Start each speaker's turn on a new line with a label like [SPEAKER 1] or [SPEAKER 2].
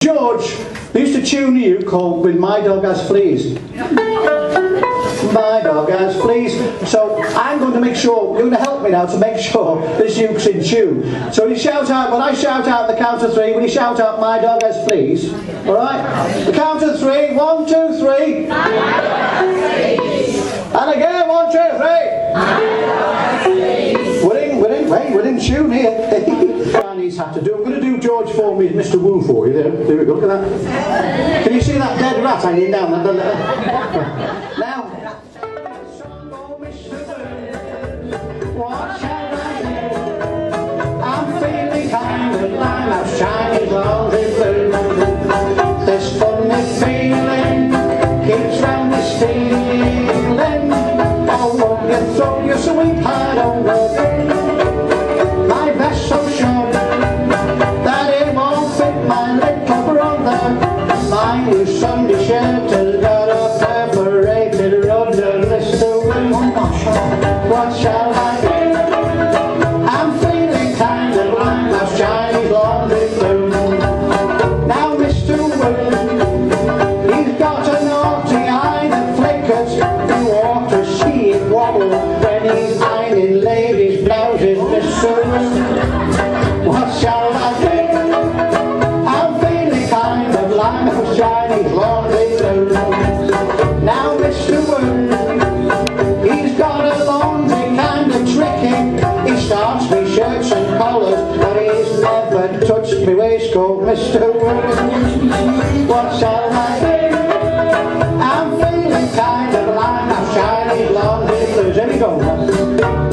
[SPEAKER 1] George they used to tune you called With My Dog Has Fleas. My dog has fleas. So I'm going to make sure, you're going to help me now to make sure this uke's in tune. So you shout out, when I shout out the count of three, when you shout out my dog has fleas? Alright? The count of three. One, two, three. Tune here. Chinese have to do. I'm going to do George Formby, Mr. Wu for you. There, there we go. Look at that. Can you see that dead rat hanging down? now. Throw your sweetheart? Has got a perforated rudder. Mr. William, what shall I do? I'm feeling kind of like a Chinese laundry blue. Now, Mr. William, he's got a naughty eye that flickers. You ought to see it wobble when he's ironing ladies' blouses, Mr. William. Like a Chinese laundry blue. Now, Mr. William, he's got a laundry kind of tricky. He starts me shirts and collars, but he's never touched me waistcoat, Mr. William. What shall I do? I'm feeling kind of like a Chinese laundry blues. Here we go.